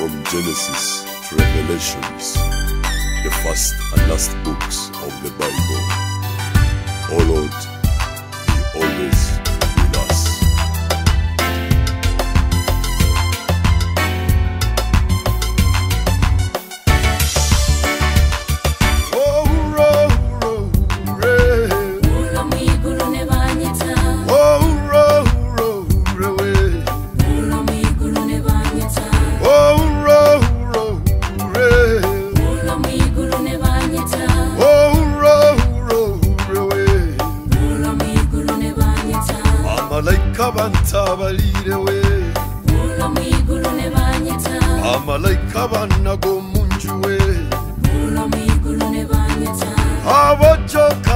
from Genesis to Revelations, the first and last books of the Bible. O oh Lord, be always banta baliriwe muno mwigulu ne banyeta. Bamalayika bannago munjuwe muno mwigulu ne banyeta. Abajjaka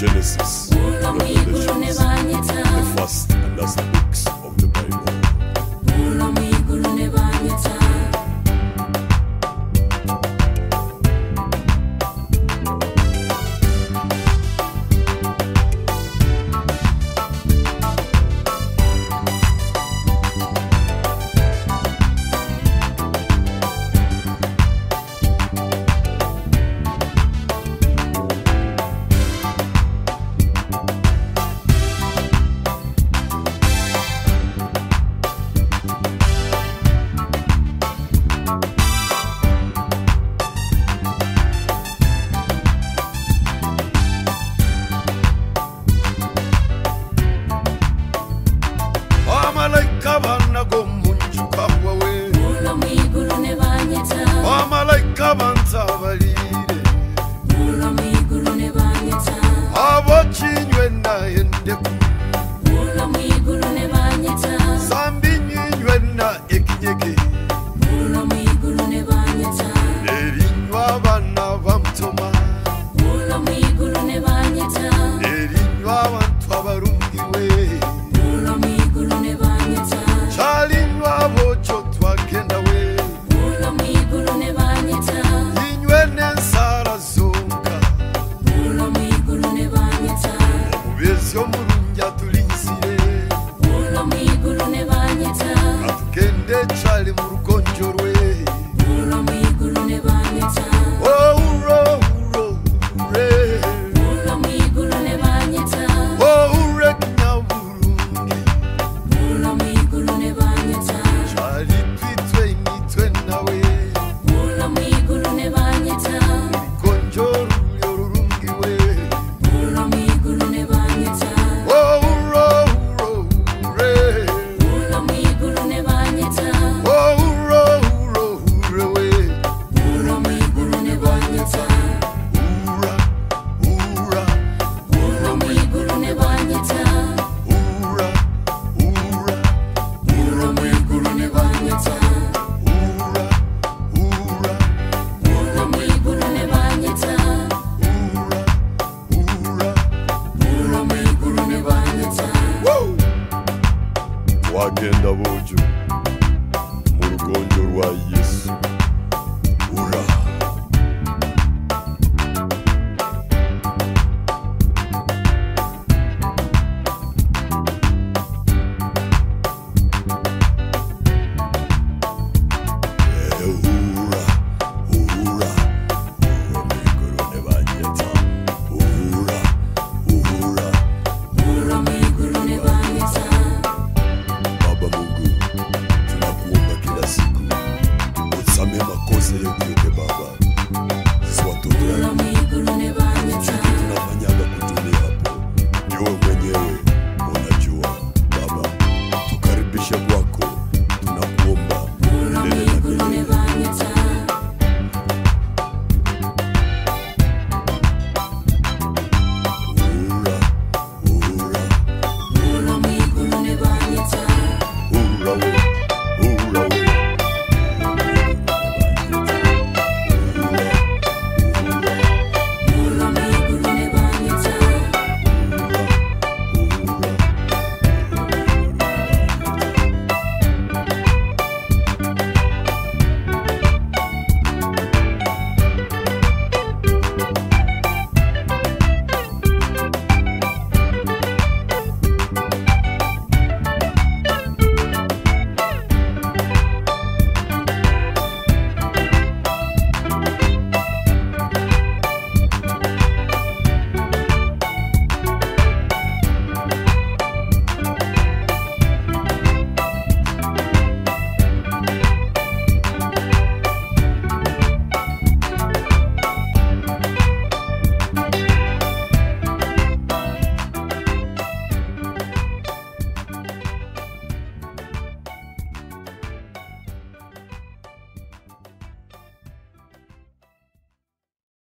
Genesis. The first and last books. abantu abaliire abokinywe nayendeku sambi nyinywe na ekinyeke. Charlie Murugo. nzambe makozi yebi yoke baba.